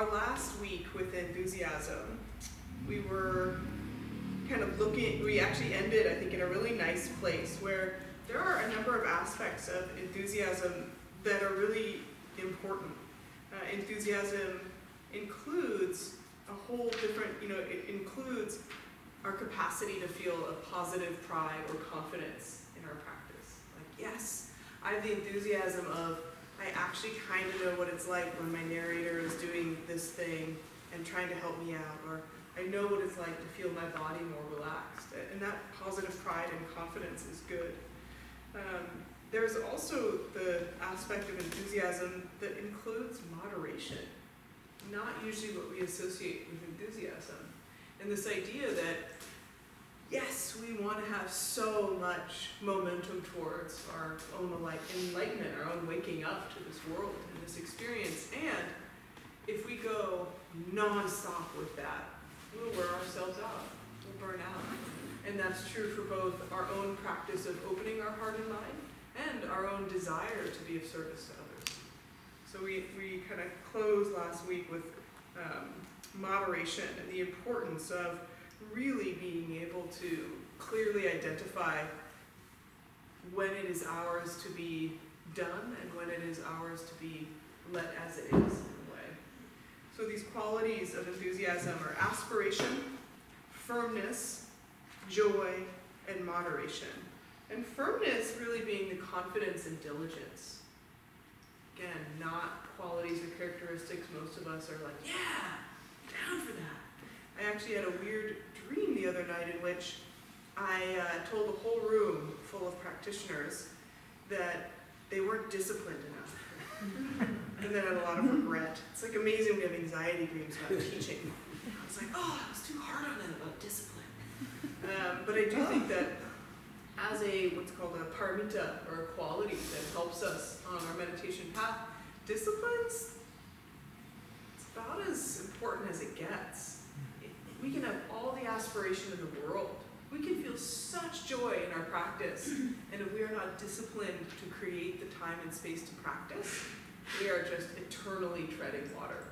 our last week with enthusiasm, we were kind of looking, we actually ended, I think, in a really nice place where there are a number of aspects of enthusiasm that are really important. Uh, enthusiasm includes a whole different, you know, it includes our capacity to feel a positive pride or confidence in our practice. Like, yes, I have the enthusiasm of, I actually kind of know what it's like when my narrator is doing this thing and trying to help me out, or I know what it's like to feel my body more relaxed. And that positive pride and confidence is good. Um, there's also the aspect of enthusiasm that includes moderation, not usually what we associate with enthusiasm. And this idea that, yes, we want to have so much momentum towards our own enlightenment, our own waking up to this world and this experience. And if we go non-stop with that, we'll wear ourselves out, we'll burn out. And that's true for both our own practice of opening our heart and mind and our own desire to be of service to others. So we, we kind of closed last week with um, moderation and the importance of really being able to clearly identify when it is ours to be done and when it is ours to be let as it is in a way. So these qualities of enthusiasm are aspiration, firmness, joy, and moderation. And firmness really being the confidence and diligence. Again, not qualities or characteristics most of us are like, yeah, down for that. I actually had a weird dream the other night in which I uh, told a whole room full of practitioners that they weren't disciplined enough. and then I had a lot of regret. It's like amazing we have anxiety dreams about teaching. I was like, oh, I was too hard on them about discipline. Um, but I do think that as a what's called a paramita or a quality that helps us on our meditation path, disciplines it's about as important as it gets. We can have all the aspiration in the world. We can feel such joy in our practice, and if we are not disciplined to create the time and space to practice, we are just eternally treading water.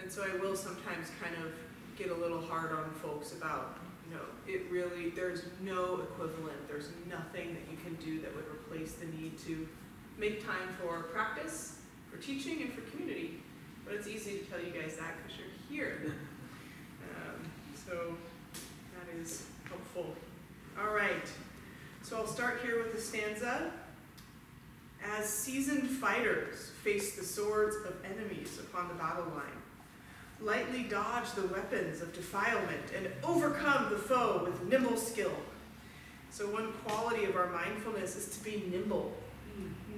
And so I will sometimes kind of get a little hard on folks about you know, it really, there's no equivalent, there's nothing that you can do that would replace the need to make time for practice, for teaching, and for community. But it's easy to tell you guys that because you're here. So that is helpful. All right, so I'll start here with the stanza. As seasoned fighters face the swords of enemies upon the battle line, lightly dodge the weapons of defilement, and overcome the foe with nimble skill. So one quality of our mindfulness is to be nimble.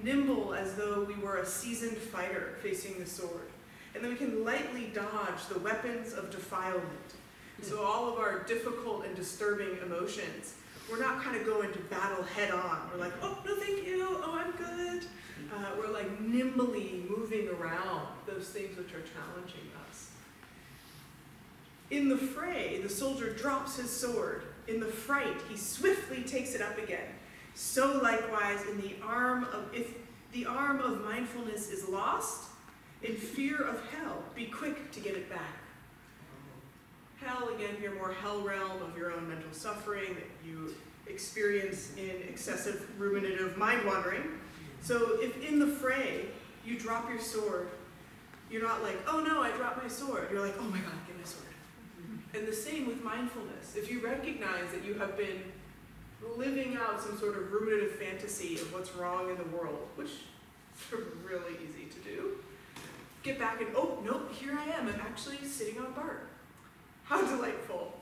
Nimble as though we were a seasoned fighter facing the sword. And then we can lightly dodge the weapons of defilement. So all of our difficult and disturbing emotions, we're not kind of going to battle head on. We're like, oh, no thank you, oh, I'm good. Uh, we're like nimbly moving around those things which are challenging us. In the fray, the soldier drops his sword. In the fright, he swiftly takes it up again. So likewise, in the arm of, if the arm of mindfulness is lost, in fear of hell, be quick to get it back. Again, here more hell realm of your own mental suffering that you experience in excessive ruminative mind wandering. So if in the fray you drop your sword, you're not like, oh no, I dropped my sword. You're like, oh my God, get my sword. And the same with mindfulness. If you recognize that you have been living out some sort of ruminative fantasy of what's wrong in the world, which is really easy to do, get back and, oh, nope, here I am. I'm actually sitting on Bart. How delightful.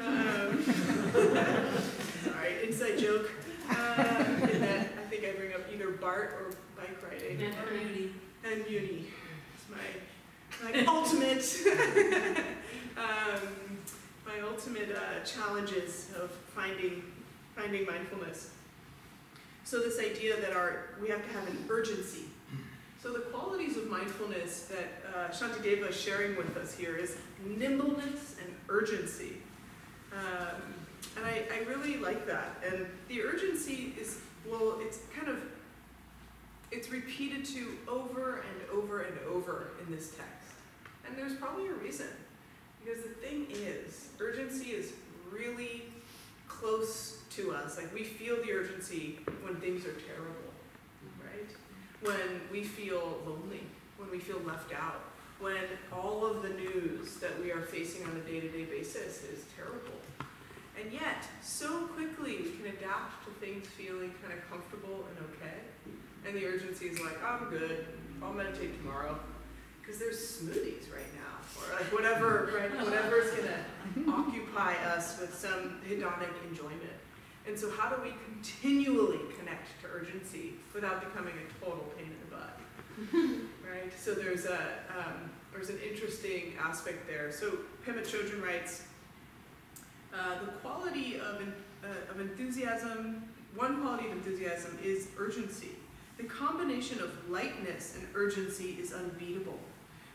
Um, sorry, inside joke. Uh, in that I think I bring up either Bart or bike riding. And Muni. And Muni. It's my, my ultimate um, my ultimate uh, challenges of finding finding mindfulness. So this idea that our we have to have an urgency. So the qualities of mindfulness that uh, Shantideva is sharing with us here is nimbleness and urgency. Um, and I, I really like that. And the urgency is, well, it's kind of, it's repeated to over and over and over in this text. And there's probably a reason. Because the thing is, urgency is really close to us. Like we feel the urgency when things are terrible, right? When we feel lonely, when we feel left out, when all of the news that we are facing on a day-to-day basis is terrible. And yet, so quickly we can adapt to things feeling kind of comfortable and okay. And the urgency is like, I'm good, I'll meditate tomorrow. Because there's smoothies right now, or like whatever, right? Whatever's gonna occupy us with some hedonic enjoyment. And so, how do we continually connect to urgency without becoming a total pain in the butt? right? So there's a um, there's an interesting aspect there. So Pema Chodron writes, uh, the quality of, en- uh, of enthusiasm, one quality of enthusiasm is urgency. The combination of lightness and urgency is unbeatable.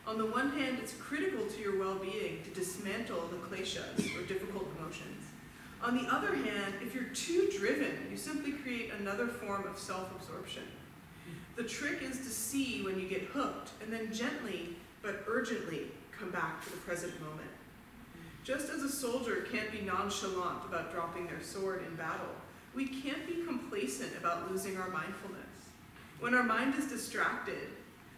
On the one hand, it's critical to your well-being to dismantle the kleshas, or difficult emotions. On the other hand, if you're too driven, you simply create another form of self-absorption. The trick is to see when you get hooked, and then gently but urgently come back to the present moment. Just as a soldier can't be nonchalant about dropping their sword in battle, we can't be complacent about losing our mindfulness. When our mind is distracted,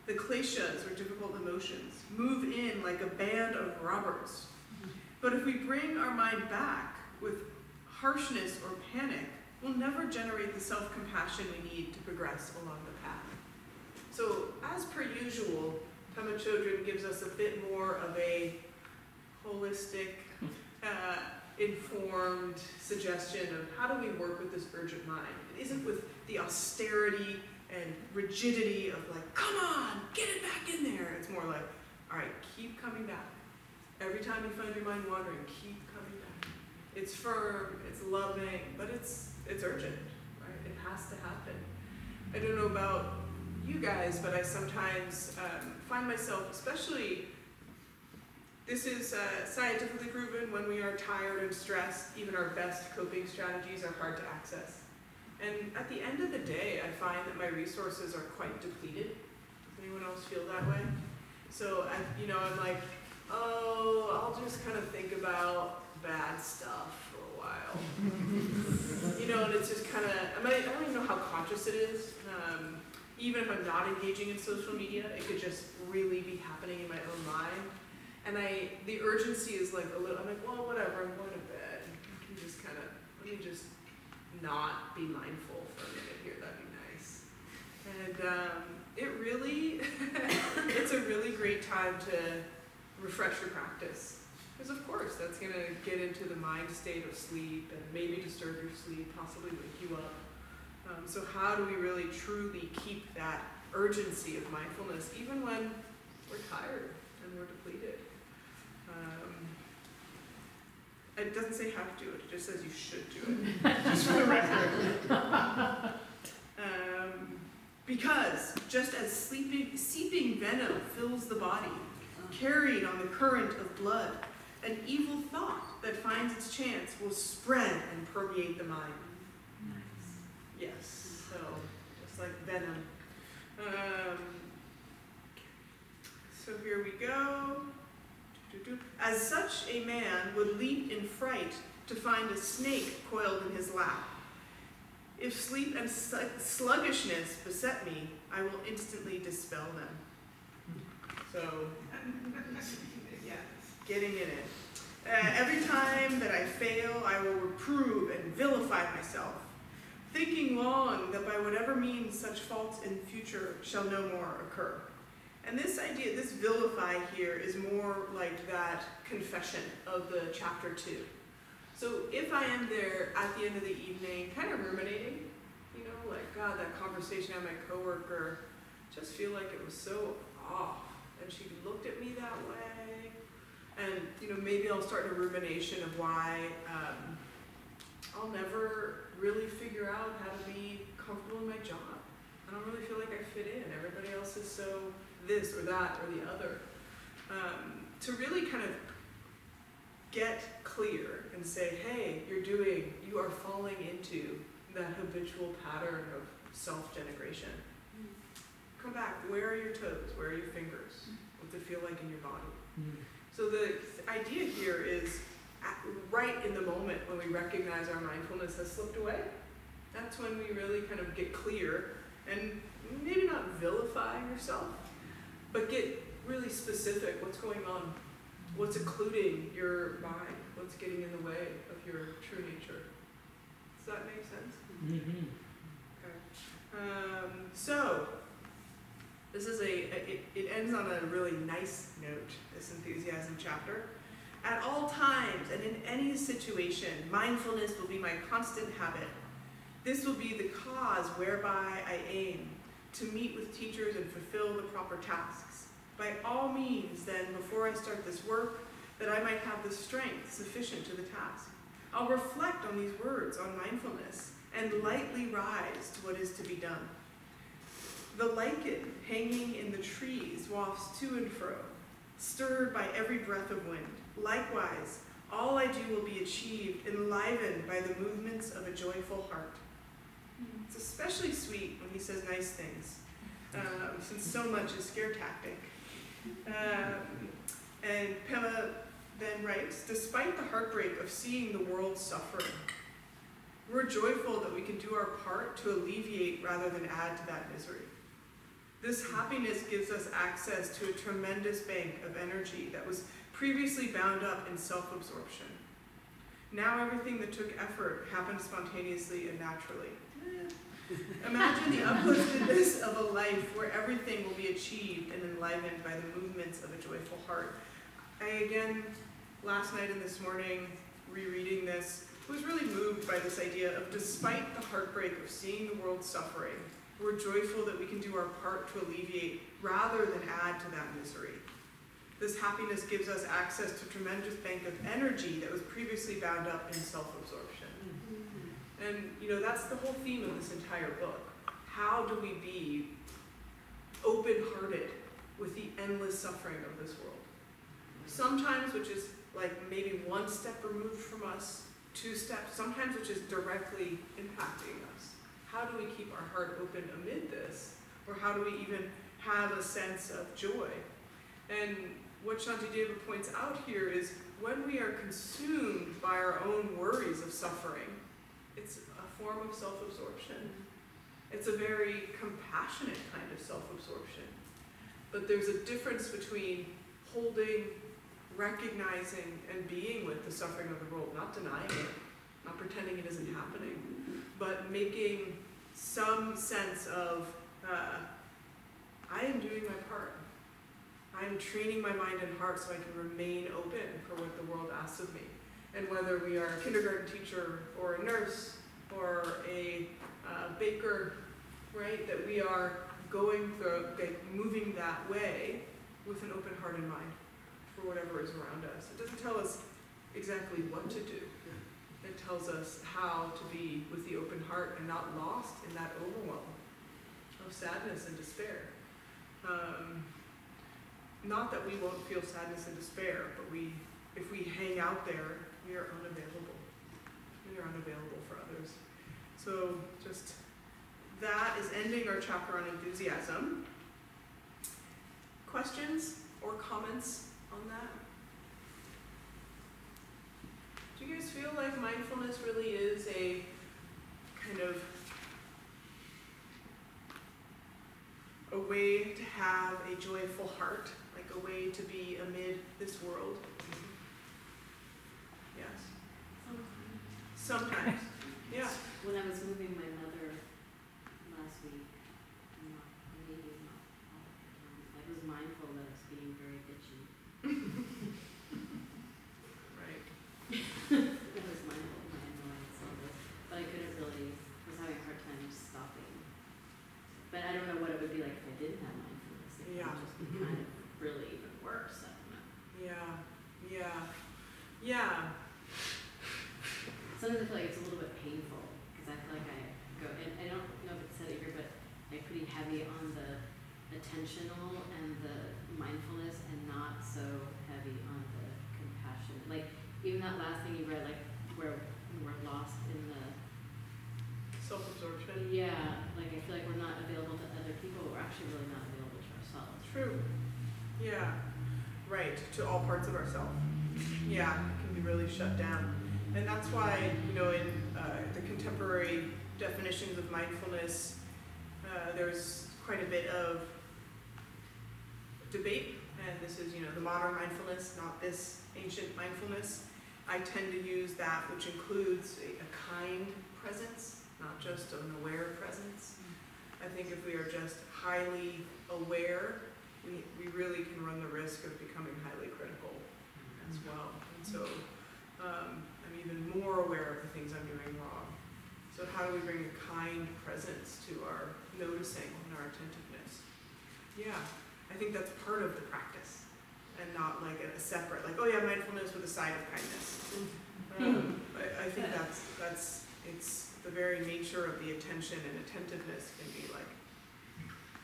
the kleshas, or difficult emotions, move in like a band of robbers. But if we bring our mind back with harshness or panic, we'll never generate the self compassion we need to progress along the path. So, as per usual, Pema Chodron gives us a bit more of a holistic, uh, informed suggestion of how do we work with this urgent mind. It isn't with the austerity and rigidity of like, come on, get it back in there. It's more like, all right, keep coming back. Every time you find your mind wandering, keep coming back. It's firm, it's loving, but it's it's urgent, right? It has to happen. I don't know about you guys, but I sometimes um, find myself, especially, this is uh, scientifically proven when we are tired and stressed, even our best coping strategies are hard to access. And at the end of the day, I find that my resources are quite depleted. Does anyone else feel that way? So, I, you know, I'm like, oh, I'll just kind of think about bad stuff for a while. you know, and it's just kind of, I, mean, I don't even know how conscious it is. Um, even if I'm not engaging in social media, it could just really be happening in my own mind. And I, the urgency is like a little, I'm like, well, whatever, I'm going to bed. I can just kind of, let me just not be mindful for a minute here, that'd be nice. And um, it really, it's a really great time to refresh your practice. Because of course, that's going to get into the mind state of sleep and maybe disturb your sleep, possibly wake you up. Um, so how do we really truly keep that urgency of mindfulness even when we're tired and we're depleted? Um, it doesn't say how to do it, it just says you should do it. just for the record. Um, because just as sleeping, seeping venom fills the body, carried on the current of blood, an evil thought that finds its chance will spread and permeate the mind. Yes, so just like venom. Um, so here we go. As such a man would leap in fright to find a snake coiled in his lap. If sleep and sluggishness beset me, I will instantly dispel them. So, getting in it. Uh, every time that I fail, I will reprove and vilify myself thinking long that by whatever means such faults in future shall no more occur. And this idea, this vilify here, is more like that confession of the chapter two. So if I am there at the end of the evening, kind of ruminating, you know, like, God, that conversation I had my coworker, just feel like it was so off. And she looked at me that way. And, you know, maybe I'll start a rumination of why um, I'll never really figure out how to be comfortable in my job. I don't really feel like I fit in. Everybody else is so this or that or the other. Um, to really kind of get clear and say, hey, you're doing, you are falling into that habitual pattern of self denigration. Come back. Where are your toes? Where are your fingers? What What's it feel like in your body? So the idea here is at, right in the moment when we recognize our mindfulness has slipped away, that's when we really kind of get clear and maybe not vilify yourself, but get really specific what's going on, what's occluding your mind, what's getting in the way of your true nature. Does that make sense? Mm-hmm. Um, so, this is a, it, it ends on a really nice note, this enthusiasm chapter. At all times and in any situation, mindfulness will be my constant habit. This will be the cause whereby I aim to meet with teachers and fulfill the proper tasks. By all means, then, before I start this work, that I might have the strength sufficient to the task. I'll reflect on these words on mindfulness and lightly rise to what is to be done. The lichen hanging in the trees wafts to and fro, stirred by every breath of wind. Likewise, all I do will be achieved, enlivened by the movements of a joyful heart. It's especially sweet when he says nice things, um, since so much is scare tactic. Um, and Pema then writes, despite the heartbreak of seeing the world suffering, we're joyful that we can do our part to alleviate rather than add to that misery. This happiness gives us access to a tremendous bank of energy that was previously bound up in self absorption. Now everything that took effort happens spontaneously and naturally. Imagine the upliftedness of a life where everything will be achieved and enlivened by the movements of a joyful heart. I again, last night and this morning, rereading this, was really moved by this idea of despite the heartbreak of seeing the world suffering, we're joyful that we can do our part to alleviate rather than add to that misery. This happiness gives us access to a tremendous bank of energy that was previously bound up in self-absorption. Mm-hmm. And you know, that's the whole theme of this entire book. How do we be open-hearted with the endless suffering of this world? Sometimes which is like maybe one step removed from us, two steps, sometimes which is directly impacting us. How do we keep our heart open amid this? Or how do we even have a sense of joy? And what Shantideva points out here is when we are consumed by our own worries of suffering, it's a form of self absorption. It's a very compassionate kind of self absorption. But there's a difference between holding, recognizing, and being with the suffering of the world, not denying it, not pretending it isn't happening, but making some sense of, uh, I am doing my part. I'm training my mind and heart so I can remain open for what the world asks of me. And whether we are a kindergarten teacher or a nurse or a uh, baker, right, that we are going through, like, moving that way with an open heart and mind for whatever is around us. It doesn't tell us exactly what to do. Tells us how to be with the open heart and not lost in that overwhelm of sadness and despair. Um, not that we won't feel sadness and despair, but we, if we hang out there, we are unavailable. We are unavailable for others. So just that is ending our chapter on enthusiasm. Questions or comments on that? Do you guys feel like mindfulness really is a kind of a way to have a joyful heart, like a way to be amid this world? Yes. Sometimes. Yeah. When I was moving my mother last week, not, maybe not all the time, I was mindful that I was being very bitchy. Right. I was mindful of my annoyance all this, but I couldn't really, was having a hard time stopping. But I don't know what it would be like if I didn't have mindfulness. It Yeah. would just be kind of really even worse, I don't know. Yeah. Yeah. Yeah. Sometimes I feel like it's a little bit painful because I feel like I go, and I don't know if it said it here, but I'm pretty heavy on the attentional and the mindfulness and not so heavy on the compassion. Like even that last thing you read, like where we're lost in the, Self-absorption. yeah, like I feel like we're not available to other people, we're actually really not available to ourselves. True. Yeah, right, to all parts of ourselves. Yeah, it can be really shut down. And that's why, you know, in uh, the contemporary definitions of mindfulness, uh, there's quite a bit of debate. And this is, you know, the modern mindfulness, not this ancient mindfulness. I tend to use that, which includes a, a kind presence, not just an aware presence. I think if we are just highly aware, we, we really can run the risk of becoming highly critical as well. And so um, I'm even more aware of the things I'm doing wrong. So how do we bring a kind presence to our noticing and our attentiveness? Yeah, I think that's part of the practice and not like a separate, like, oh yeah, mindfulness with a side of kindness. Um, I, I think that's, that's, it's the very nature of the attention and attentiveness can be like,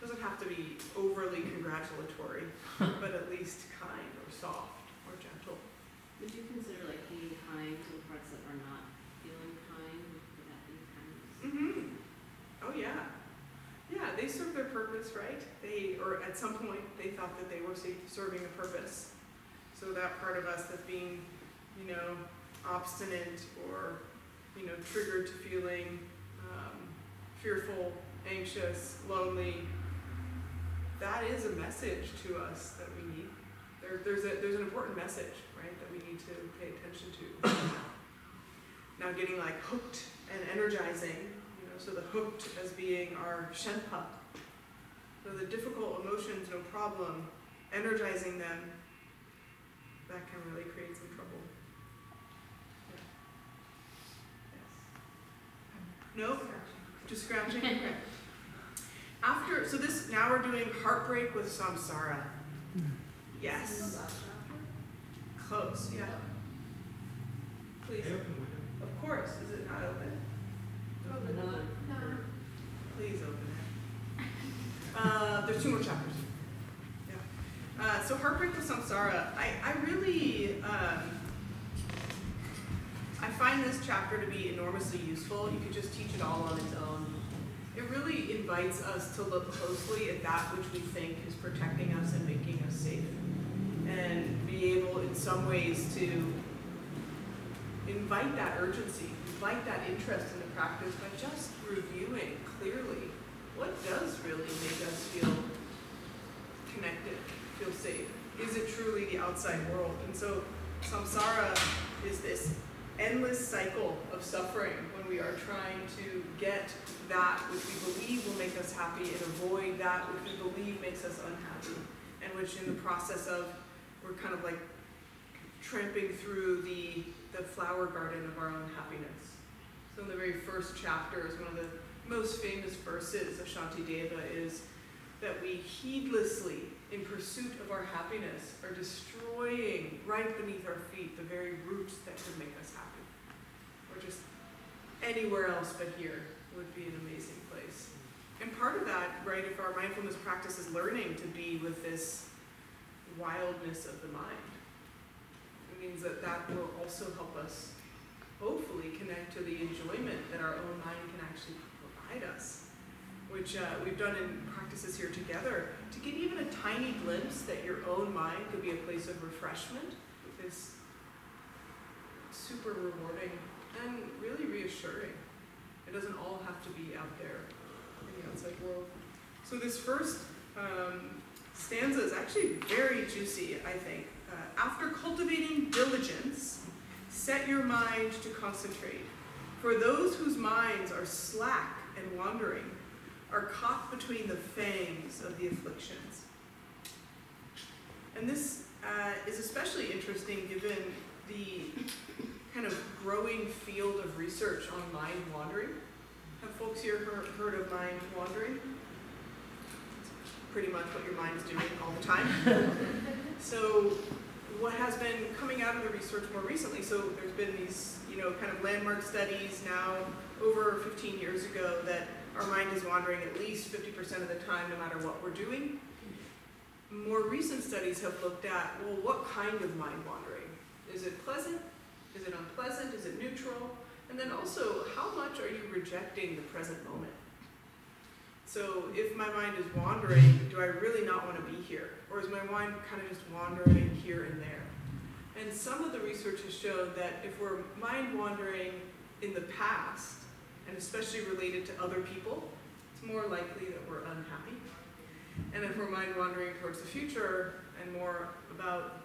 doesn't have to be overly congratulatory, but at least kind or soft or gentle. Would you consider like being kind to the parts that are not feeling kind, would that be kindness? Mm-hmm. Oh yeah. Yeah, they serve their purpose, right? They, or at some point, they thought that they were serving a purpose. So that part of us that's being, you know, obstinate or, you know, triggered to feeling um, fearful, anxious, lonely, that is a message to us that we need. There, there's a, there's an important message, right, that we need to pay attention to. now getting like hooked and energizing, you know, so the hooked as being our shenpa. So the difficult emotions, no problem, energizing them, that can really create some trouble. Yeah. Yes. Nope, just scratching. After, so this, now we're doing heartbreak with samsara. Yes, close, yeah. Please, of course, is it not open? Open up. Please open it. Uh, there's two more chapters. Yeah. Uh, so heartbreak with samsara. I, I really, um, I find this chapter to be enormously useful. You could just teach it all on its own. It really invites us to look closely at that which we think is protecting us and making us safe. And be able, in some ways, to invite that urgency, invite that interest in the practice by just reviewing clearly what does really make us feel connected, feel safe. Is it truly the outside world? And so samsara is this endless cycle of suffering when we are trying to get that which we believe will make us happy and avoid that which we believe makes us unhappy. And which in the process of, we're kind of like tramping through the, the flower garden of our own happiness. So in the very first chapter is one of the most famous verses of Shantideva is that we heedlessly, in pursuit of our happiness, are destroying right beneath our feet the very roots that could make us happy. Or just anywhere else but here would be an amazing place. And part of that, right, if our mindfulness practice is learning to be with this wildness of the mind, it means that that will also help us hopefully connect to the enjoyment that our own mind can actually provide us, which uh, we've done in practices here together. To get even a tiny glimpse that your own mind could be a place of refreshment is super rewarding and really reassuring. It doesn't all have to be out there in the outside world. So this first um, stanza is actually very juicy, I think. Uh, after cultivating diligence, set your mind to concentrate. For those whose minds are slack and wandering are caught between the fangs of the afflictions. And this uh, is especially interesting given the kind of growing field of research on mind wandering. Have folks here heard, heard of mind wandering? It's pretty much what your mind's doing all the time. so what has been coming out of the research more recently, so there's been these, you know, kind of landmark studies now over 15 years ago that our mind is wandering at least 50% of the time no matter what we're doing. More recent studies have looked at, well, what kind of mind wandering? Is it pleasant? Is it unpleasant? Is it neutral? And then also, how much are you rejecting the present moment? So if my mind is wandering, do I really not want to be here? Or is my mind kind of just wandering here and there? And some of the research has shown that if we're mind wandering in the past, and especially related to other people, it's more likely that we're unhappy. And if we're mind wandering towards the future and more about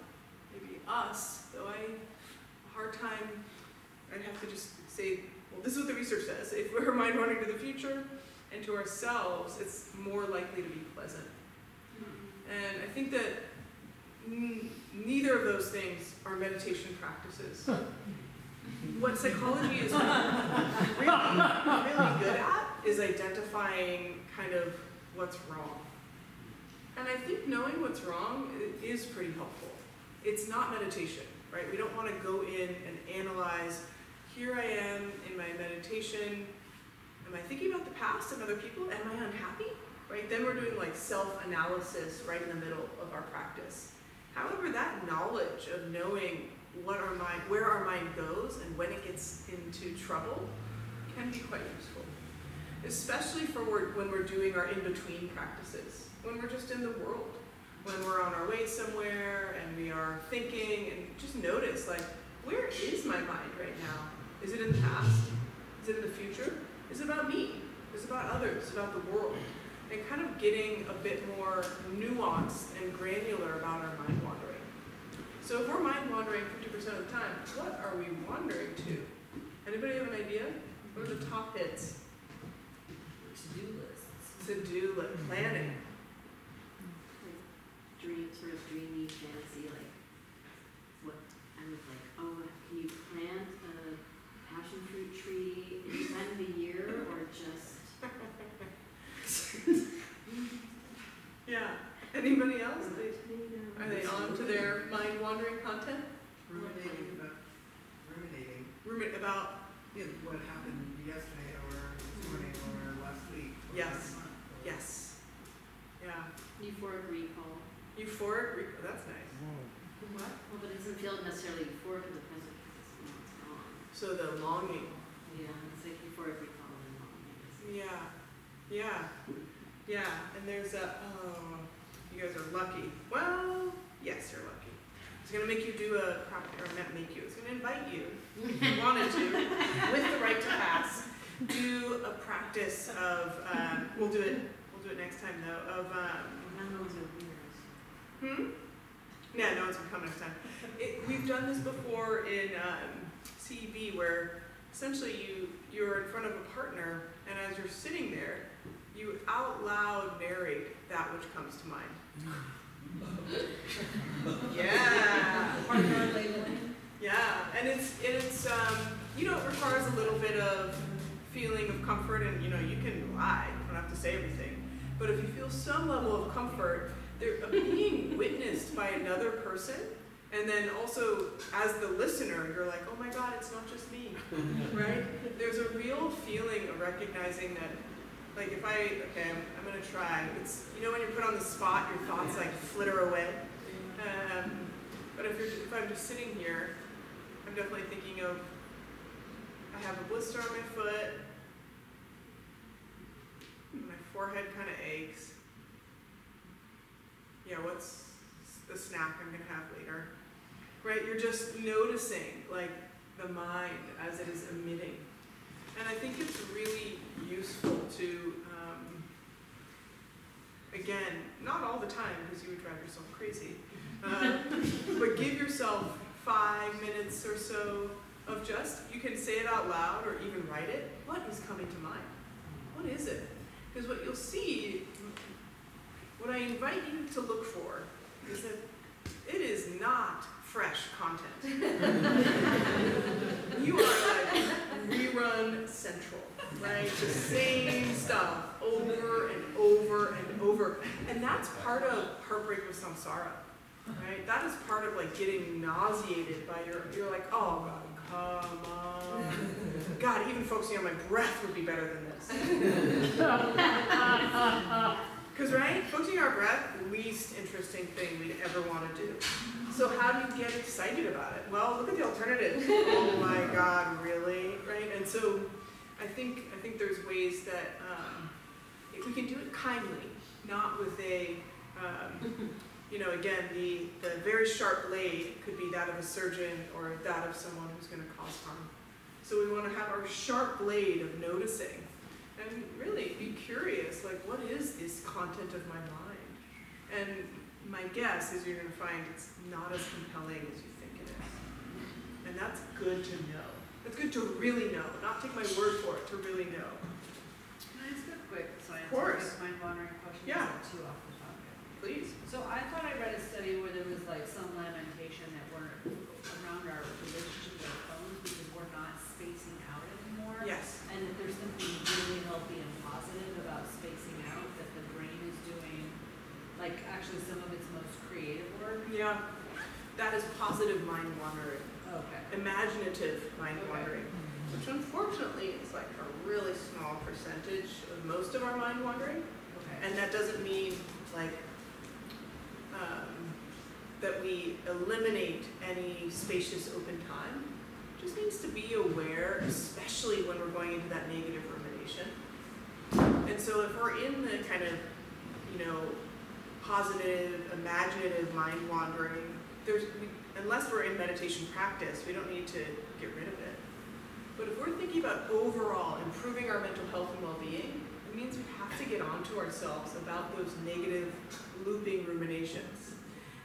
maybe us, though I hard time, I'd have to just say, well, this is what the research says. If we're mind wandering to the future and to ourselves, it's more likely to be pleasant. Hmm. And I think that n- neither of those things are meditation practices. what psychology is really, really good at is identifying kind of what's wrong. And I think knowing what's wrong is pretty helpful. It's not meditation, right? We don't want to go in and analyze, here I am in my meditation, am I thinking about the past and other people? Am I unhappy? Right? Then we're doing like self-analysis right in the middle of our practice. However, that knowledge of knowing what our mind, where our mind goes and when it gets into trouble can be quite useful. Especially for when we're doing our in-between practices, when we're just in the world, when we're on our way somewhere and we are thinking and just notice like, where is my mind right now? Is it in the past? Is it in the future? Is it about me? Is it about others? Is it about the world? And kind of getting a bit more nuanced and granular about our mind wandering. So if we're mind wandering 50% of the time, what are we wandering to? Anybody have an idea? What are the top hits? To-do lists. To-do list, planning. Like dream, sort of dreamy fantasy, like what I was like, oh, can you plant a passion fruit tree any time of the year or just? Yeah. Anybody else? Are they on to their mind wandering content? Ruminating about, ruminating, Ruminate about, you know, what happened yesterday or this morning or last week. or Yes. last month, or- yes. Yeah. Euphoric recall. Euphoric, re- oh, that's nice. What? Well, but it doesn't feel necessarily euphoric in the present because it's not gone. So the longing. Yeah, it's like euphoric recall and longing. Yeah. Yeah. Yeah. And there's a, oh, you guys are lucky. Well, yes, you're lucky. It's gonna make you do a, prop- or not make you, it's gonna invite you, if you wanted to, with the right to pass, do a practice of, um, we'll do it, we'll do it next time though, of, um, Animals are weird. Hmm? Yeah, no one's gonna come next time. It, we've done this before in um, CEB where essentially you you're in front of a partner and as you're sitting there, you out loud narrate that which comes to mind. yeah. Partner labeling. Yeah, and it's it's um, you know it requires a little bit of feeling of comfort, and you know you can lie, you don't have to say everything. But if you feel some level of comfort, they're being witnessed by another person, and then also as the listener, you're like, oh my God, it's not just me, right? There's a real feeling of recognizing that, like if I okay, I'm, I'm gonna try. It's you know when you're put on the spot, your thoughts like flitter away. Um, but if, you're, if I'm just sitting here, I'm definitely thinking of I have a blister on my foot, my forehead kind of aches. Yeah, what's the snack I'm gonna have later? Right? You're just noticing like the mind as it is emitting. And I think it's really useful to, um, again, not all the time because you would drive yourself crazy, uh, but give yourself five minutes or so of just, you can say it out loud or even write it. What is coming to mind? What is it? Because what you'll see, what I invite you to look for is that it is not fresh content. you are like rerun central, right? The same stuff over and over and over. And that's part of heartbreak with samsara, right? That is part of like getting nauseated by your, you're like, oh God, come on. God, even focusing on my breath would be better than this. Because, right, focusing our breath, least interesting thing we'd ever want to do. So how do you get excited about it? Well, look at the alternatives. oh my God, really? Right? And so I think I think there's ways that um, if we can do it kindly, not with a, um, you know, again, the, the very sharp blade could be that of a surgeon or that of someone who's gonna cause harm. So we wanna have our sharp blade of noticing and really be curious, like, what is this content of my mind? And my guess is you're gonna find it's not as compelling as you think it is. And that's good to know. It's good to really know, not take my word for it, to really know. Can I ask a quick course. scientific mind wandering question? Yeah. Too off the topic? Please. So I thought I read a study where there was like some lamentation that we're around our relationship with our phones because we're not spacing out anymore. Yes. And that there's something really healthy and positive about spacing out, that the brain is doing, like actually some of its most creative That is positive mind wandering, Okay. imaginative mind Okay. wandering, which unfortunately is like a really small percentage of most of our mind wandering. Okay. And that doesn't mean like um, that we eliminate any spacious open time. It just means to be aware, especially when we're going into that negative rumination. And so if we're in the kind of, you know, positive, imaginative mind wandering, there's we, unless we're in meditation practice, we don't need to get rid of it. But if we're thinking about overall improving our mental health and well-being, it means we have to get onto ourselves about those negative looping ruminations.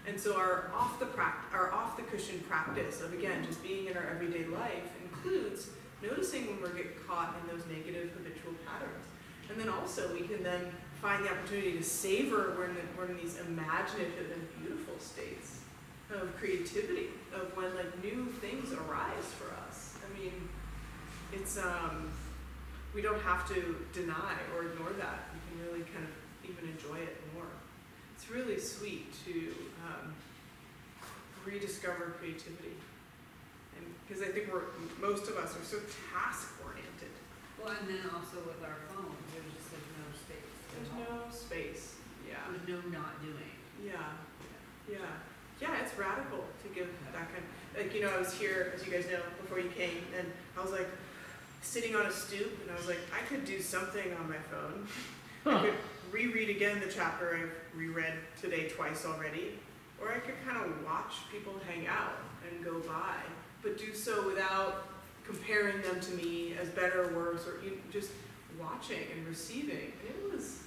And so our off the our off the cushion practice of again just being in our everyday life includes noticing when we get caught in those negative habitual patterns. And then also we can then find the opportunity to savor we're in, the, we're in these imaginative and beautiful states of creativity, of when like new things arise for us. I mean, it's um, we don't have to deny or ignore that. We can really kind of even enjoy it more. It's really sweet to um, rediscover creativity, and because I think we're most of us are so task oriented. Well, and then also with our phones, there's just like no space. at There's all. No space. Yeah. There's no not doing. Yeah. Yeah. Yeah, it's radical to give that kind like you know, I was here, as you guys know, before you came, and I was like sitting on a stoop and I was like, I could do something on my phone. I could reread again the chapter I've reread today twice already. Or I could kind of watch people hang out and go by, but do so without comparing them to me as better or worse, or you just watching and receiving. And it was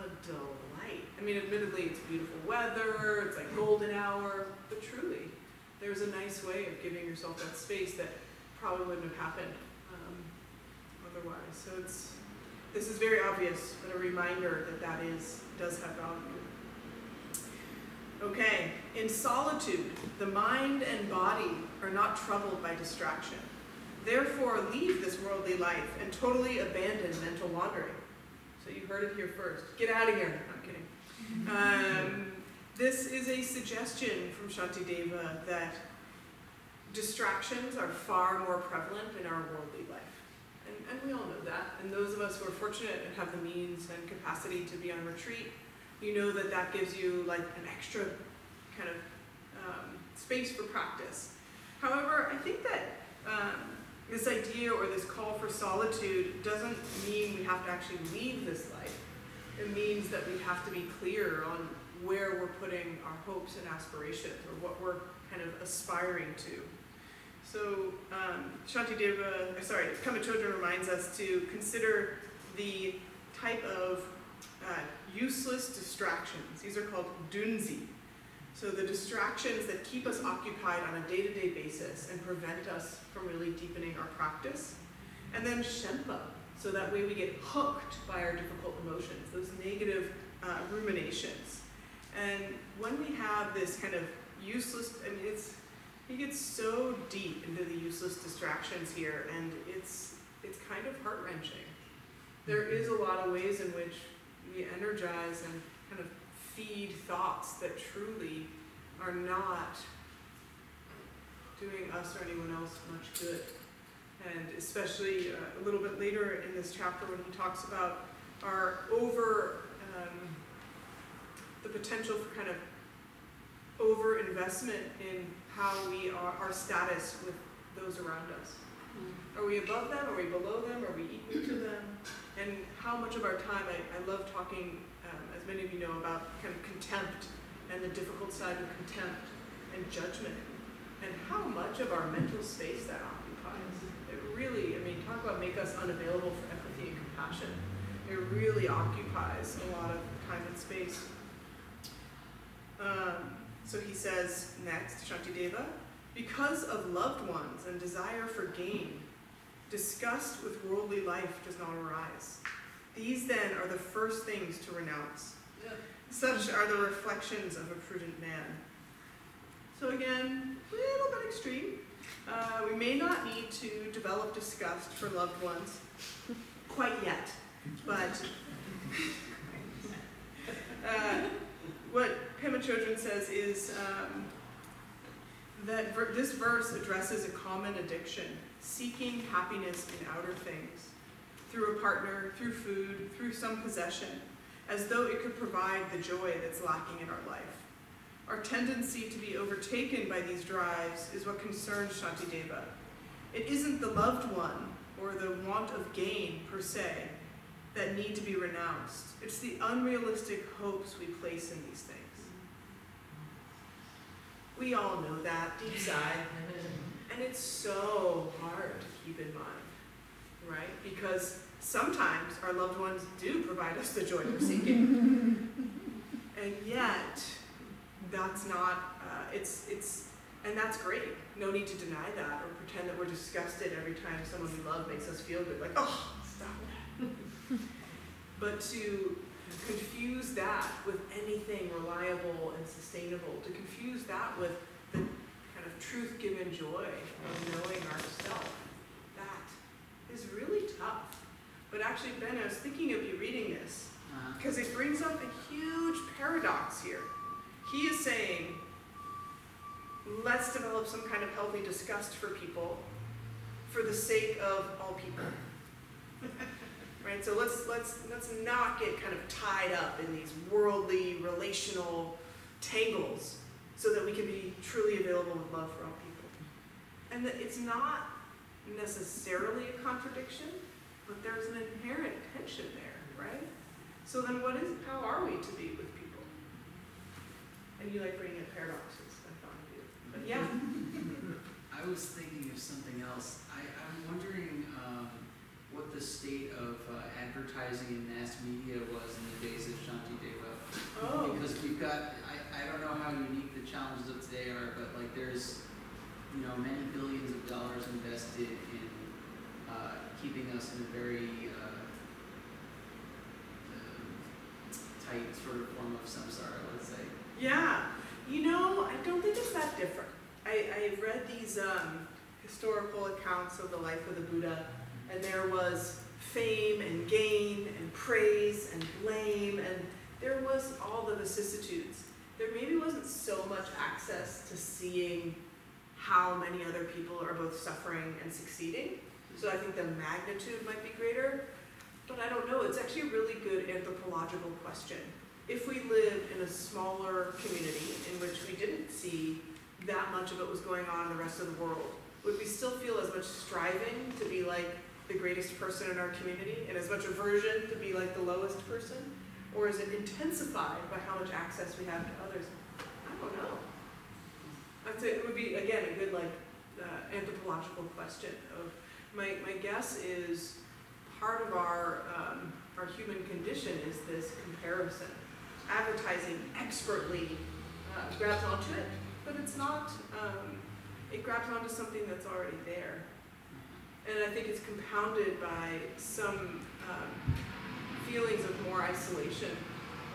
a delight. I mean, admittedly, it's beautiful weather, it's like golden hour, but truly, there's a nice way of giving yourself that space that probably wouldn't have happened um, otherwise. So it's this is very obvious, but a reminder that that is does have value. Okay, in solitude, the mind and body are not troubled by distraction. Therefore, leave this worldly life and totally abandon mental wandering. So you heard it here first. Get out of here. I'm kidding. Um, this is a suggestion from Shantideva that distractions are far more prevalent in our worldly life. And, and we all know that. And those of us who are fortunate and have the means and capacity to be on retreat, you know that that gives you like an extra kind of um, space for practice. However, I think that um, this idea or this call for solitude doesn't mean we have to actually leave this life. It means that we have to be clear on where we're putting our hopes and aspirations or what we're kind of aspiring to. So um, Shantideva, uh, sorry, Pema Chodron reminds us to consider the type of uh, useless distractions. These are called dunzi. So the distractions that keep us occupied on a day-to-day basis and prevent us from really deepening our practice. And then shenpa, so that way we get hooked by our difficult emotions, those negative uh, ruminations. And when we have this kind of useless, I mean, it's he gets so deep into the useless distractions here, and it's it's kind of heart wrenching. There is a lot of ways in which we energize and kind of feed thoughts that truly are not doing us or anyone else much good. And especially uh, a little bit later in this chapter when he talks about our over, um, the potential for kind of over investment in how we are, our status with those around us. Are we above them? Are we below them? Are we equal to them? And how much of our time, I, I love talking, many of you know, about kind of contempt and the difficult side of contempt and judgment and how much of our mental space that occupies. It really, I mean, talk about make us unavailable for empathy and compassion. It really occupies a lot of time and space. Um, so he says next, Shantideva, because of loved ones and desire for gain, disgust with worldly life does not arise. These then are the first things to renounce. Such are the reflections of a prudent man. So again, a little bit extreme. Uh, we may not need to develop disgust for loved ones quite yet, but uh, what Pema Chodron says is um, that ver- this verse addresses a common addiction, seeking happiness in outer things, through a partner, through food, through some possession, as though it could provide the joy that's lacking in our life. Our tendency to be overtaken by these drives is what concerns Shantideva. It isn't the loved one or the want of gain per se that need to be renounced. It's the unrealistic hopes we place in these things. We all know that deep side. And it's so hard to keep in mind, right? Because sometimes our loved ones do provide us the joy we're seeking. and yet, that's not, uh, it's, it's, and that's great. No need to deny that or pretend that we're disgusted every time someone we love makes us feel good. Like, oh, stop that. but to confuse that with anything reliable and sustainable, to confuse that with the kind of truth given joy of knowing ourself, that is really tough. But actually, Ben, I was thinking of you reading this uh-huh. because it brings up a huge paradox here. He is saying, let's develop some kind of healthy disgust for people for the sake of all people. right? So let's let's let's not get kind of tied up in these worldly relational tangles so that we can be truly available with love for all people. And that it's not necessarily a contradiction, but there's an inherent tension there, right? So then what is how are we to be with people? And you like bringing up paradoxes, I thought you. But yeah. I was thinking of something else. I, I'm wondering um, what the state of uh, advertising and mass media was in the days of Shantideva. Oh. Because we've got, I, I don't know how unique the challenges of today are, but like there's, you know, many billions of dollars invested in uh, keeping us in a very uh, um, tight sort of form of samsara, let's say. Yeah, you know, I don't think it's that different. I, I've read these um, historical accounts of the life of the Buddha, and there was fame and gain and praise and blame, and there was all the vicissitudes. There maybe wasn't so much access to seeing how many other people are both suffering and succeeding. So I think the magnitude might be greater, but I don't know. It's actually a really good anthropological question if we lived in a smaller community in which we didn't see that much of what was going on in the rest of the world, would we still feel as much striving to be like the greatest person in our community and as much aversion to be like the lowest person? Or is it intensified by how much access we have to others? I don't know. I'd say it would be, again, a good like uh, anthropological question of, my, my guess is part of our, um, our human condition is this comparison advertising expertly uh, grabs onto it, but it's not, um, it grabs onto something that's already there. And I think it's compounded by some um, feelings of more isolation,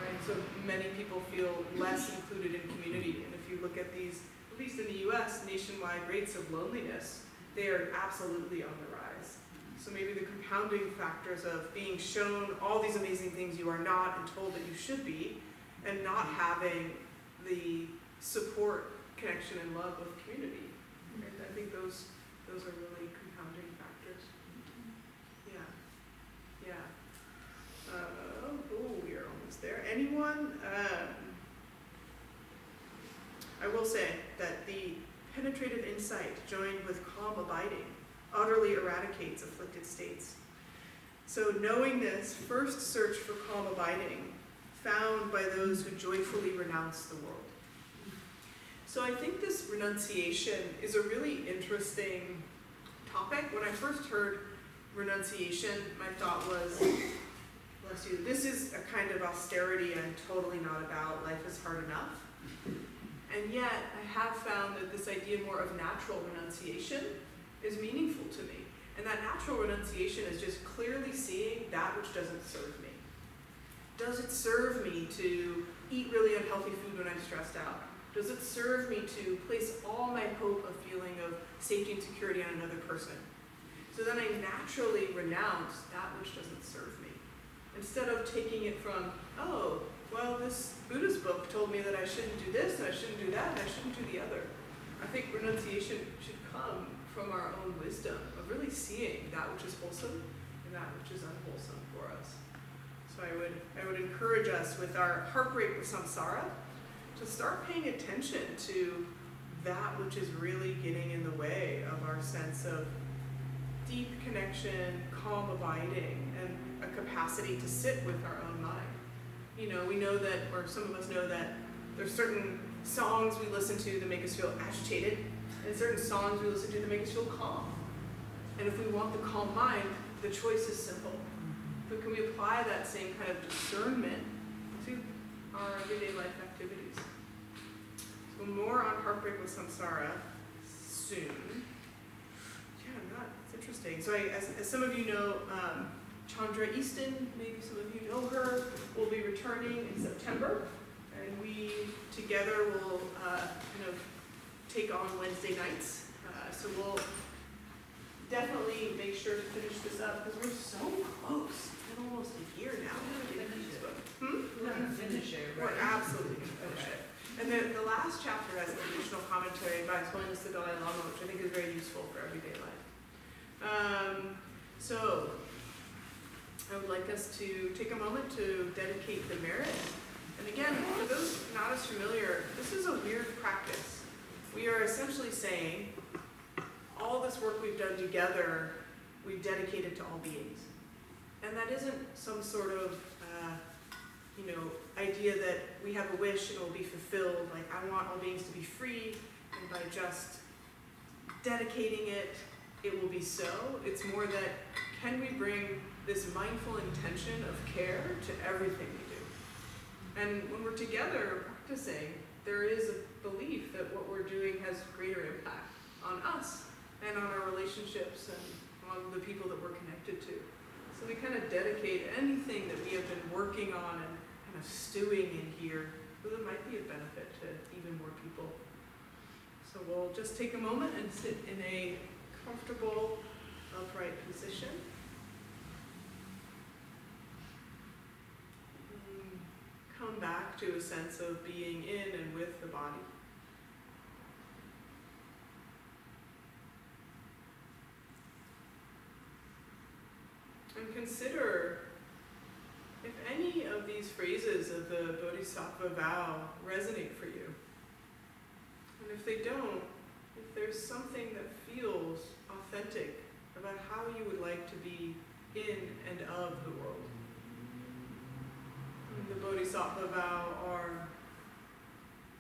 right? So many people feel less included in community. And if you look at these, at least in the US, nationwide rates of loneliness, they are absolutely on the rise. So maybe the compounding factors of being shown all these amazing things you are not and told that you should be, and not having the support, connection, and love of community. And I think those those are really compounding factors. Yeah, yeah. Uh, oh, we are almost there. Anyone? Um, I will say that the penetrative insight joined with calm abiding utterly eradicates afflicted states. So knowing this, first search for calm abiding, found by those who joyfully renounce the world. So I think this renunciation is a really interesting topic. When I first heard renunciation, my thought was, bless you, this is a kind of austerity I'm totally not about. Life is hard enough. And yet, I have found that this idea more of natural renunciation is meaningful to me. And that natural renunciation is just clearly seeing that which doesn't serve me. Does it serve me to eat really unhealthy food when I'm stressed out? Does it serve me to place all my hope of feeling of safety and security on another person? So then I naturally renounce that which doesn't serve me. Instead of taking it from, oh, well, this Buddhist book told me that I shouldn't do this and I shouldn't do that and I shouldn't do the other. I think renunciation should come from our own wisdom of really seeing that which is wholesome and that which is unwholesome for us. So I would I would encourage us with our heartbreak with samsara to start paying attention to that which is really getting in the way of our sense of deep connection, calm abiding, and a capacity to sit with our. You know, we know that, or some of us know that there's certain songs we listen to that make us feel agitated, and certain songs we listen to that make us feel calm. And if we want the calm mind, the choice is simple. But can we apply that same kind of discernment to our everyday life activities? So more on heartbreak with samsara soon. Yeah, I'm not. It's interesting. So I, as, as some of you know, um, Chandra Easton, maybe some of you know her, will be returning in September, and we together will uh, kind of take on Wednesday nights. Uh, so we'll definitely make sure to finish this up because we're so close. It's been almost a year now. We're gonna finish it. Hmm? We're gonna finish it, We're right? absolutely gonna finish it. And then the last chapter has an additional commentary by Holiness the Dalai Lama, which I think is very useful for everyday life. Um, so, I would like us to take a moment to dedicate the merit. And again, for those not as familiar, this is a weird practice. We are essentially saying, all this work we've done together, we've dedicated to all beings. And that isn't some sort of, uh, you know, idea that we have a wish and it will be fulfilled. Like, I want all beings to be free, and by just dedicating it, it will be so. It's more that can we bring this mindful intention of care to everything we do? And when we're together practicing, there is a belief that what we're doing has greater impact on us and on our relationships and on the people that we're connected to. So we kind of dedicate anything that we have been working on and kind of stewing in here, so that might be a benefit to even more people. So we'll just take a moment and sit in a comfortable, upright position. Mm, Come back to a sense of being in and with the body. And consider if any of these phrases of the Bodhisattva vow resonate for you. And if they don't, if there's something that feels authentic about how you would like to be in and of the world. The Bodhisattva vow are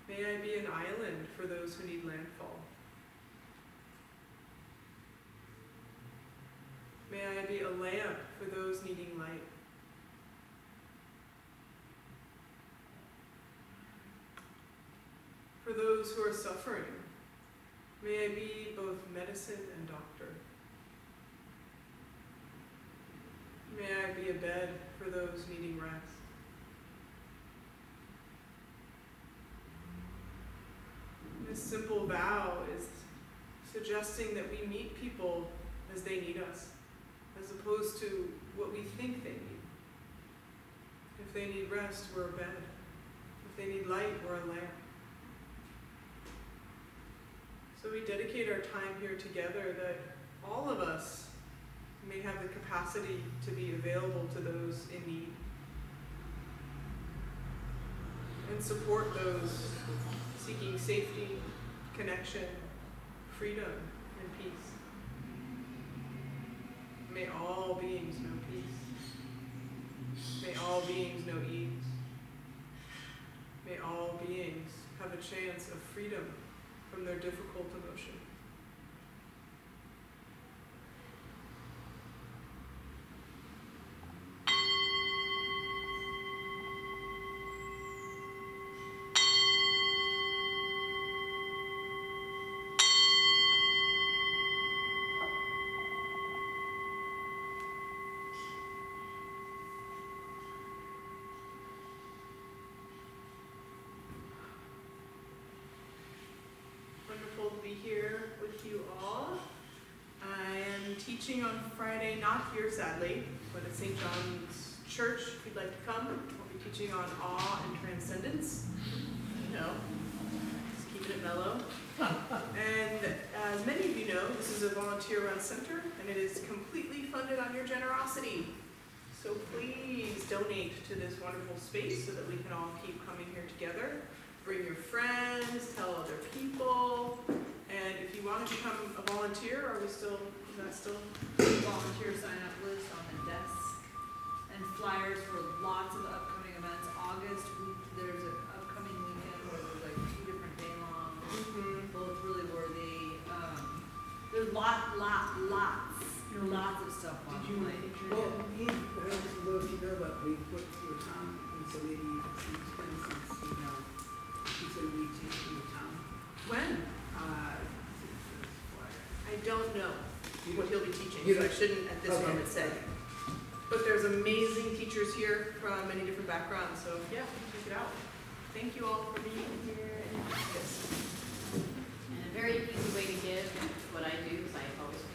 May I be an island for those who need landfall. May I be a lamp for those needing light. For those who are suffering, may I be both medicine and doctor. May I be a bed for those needing rest. This simple vow is suggesting that we meet people as they need us, as opposed to what we think they need. If they need rest, we're a bed. If they need light, we're a lamp. So we dedicate our time here together that all of us may have the capacity to be available to those in need and support those seeking safety, connection, freedom, and peace. May all beings know peace. May all beings know ease. May all beings have a chance of freedom from their difficult emotions. Teaching on Friday, not here sadly, but at St. John's Church. If you'd like to come, I'll be teaching on awe and transcendence. Know, just keeping it mellow. And as many of you know, this is a volunteer-run center, and it is completely funded on your generosity. So please donate to this wonderful space so that we can all keep coming here together bring your friends, tell other people, and if you want to become a volunteer, are we still, is that still? volunteer sign up list on the desk and flyers for lots of upcoming events. August, we, there's an upcoming weekend where there's like two different day long, Mm-hmm. both really worthy. Um, there's lot, lot, lots, lots of stuff on Did you- like. Well, he, I don't know if you know, but we put your town, and so maybe you can see, for instance, you know, he's gonna be teaching the town, When? uh. I don't know what he'll be teaching, so I shouldn't at this Okay. moment say. But there's amazing teachers here from many different backgrounds, so yeah, check it out. Thank you all for being here and yes. And a very easy way to give what I do is I always figure